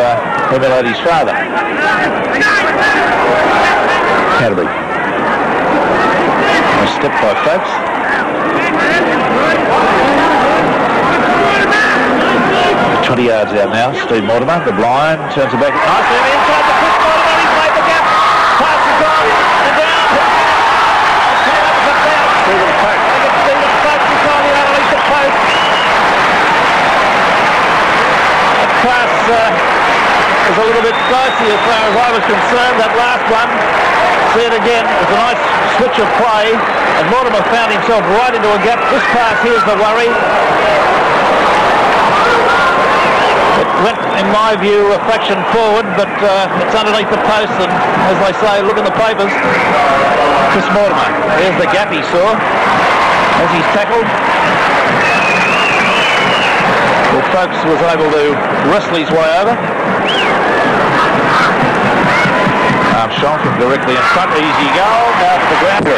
uh, emulate his father. Canterbury. Nice step by Folkes. 20 yards out now, Steve Mortimer, the blind, turns it back. Nice inside the Chris Mortimer, he's made the gap. Passes on and down. Stephen Pope. I think it's Stephen Pope behind the underneath the post. That pass uh, was a little bit dicey as far as I was concerned. That last one, see it again, it was a nice switch of play and Mortimer found himself right into a gap. This pass here's the worry. It went, in my view, a fraction forward, but uh, it's underneath the post, and as they say, look in the papers. Chris Mortimer. There's the gap he saw as he's tackled. Folkes was able to wrestle his way over. Um, Armstrong from directly in front. Easy goal. Now to the ground.